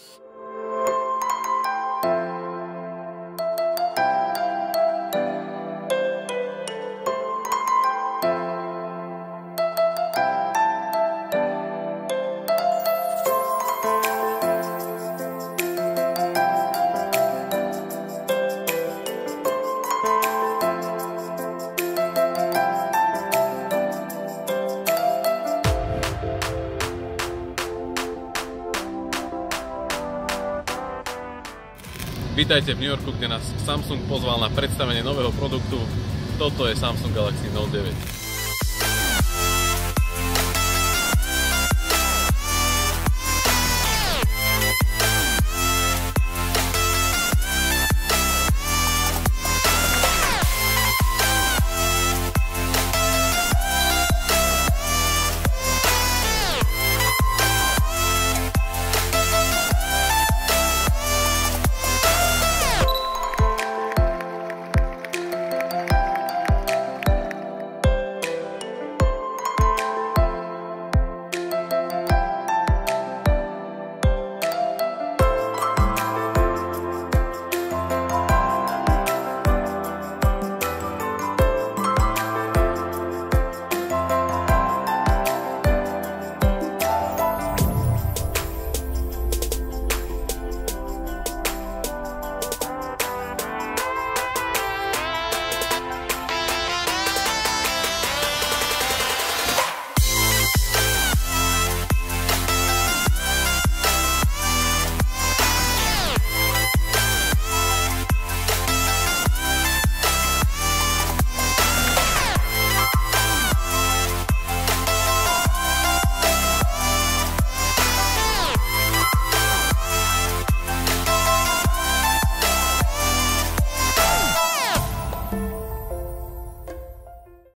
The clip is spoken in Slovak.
Psst. Vítajte v New Yorku, kde nás Samsung pozval na predstavenie nového produktu. Toto je Samsung Galaxy Note 9.